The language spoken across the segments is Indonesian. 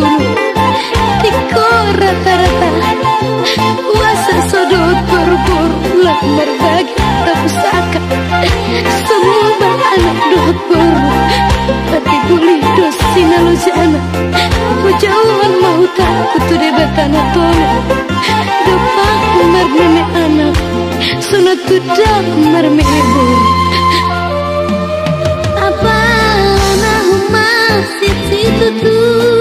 guru Tiko rata-rata Wasan sodot bor-bor Lah berbagi tak pusaka Semua beranak doa baru Tapi boleh dosina lo jana. Pejauhan mau tak Kutu debatana tona. Dopak marmene anak Sunat kudak marmene bor Apa lana humas situ tuh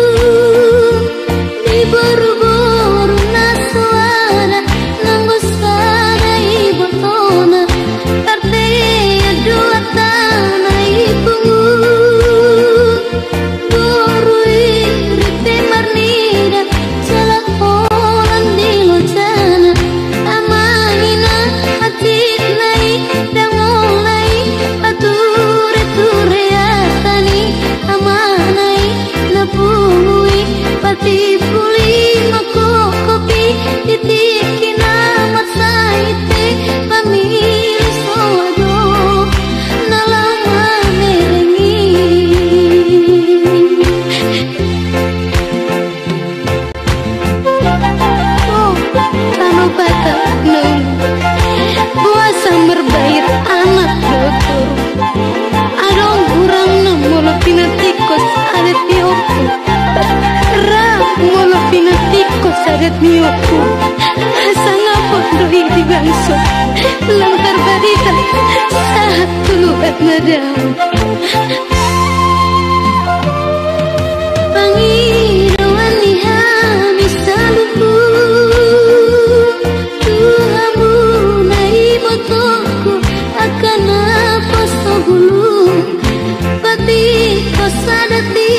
sadet mioku Sanga pondoi di bangso Lantar barita Saat tulu at nadam Pangirawan ni hami saluku Tuhamu na imotoku Akan apa sobulu Pati ko sadati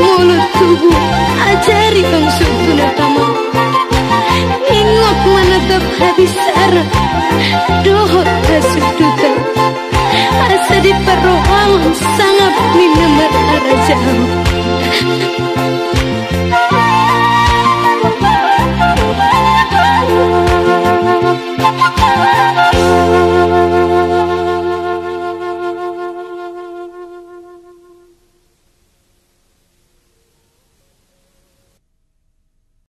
mulut tubuh Ajari kang sutuna tama Ingat menetap habis arah Dohot kasudutan Asa di perrohangan sangat minamar arah jauh